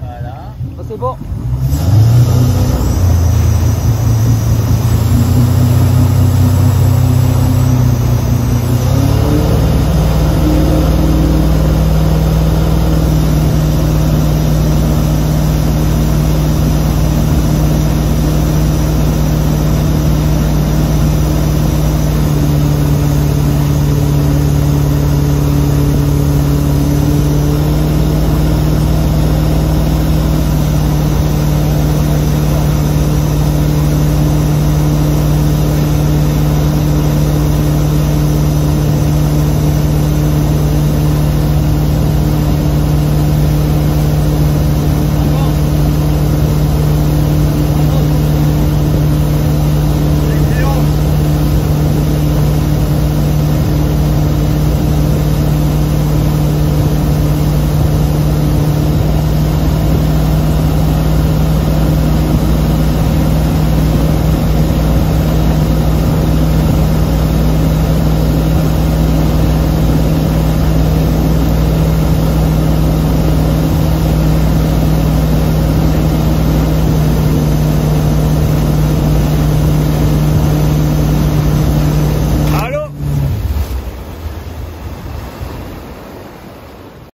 Voilà. Oh, c'est bon.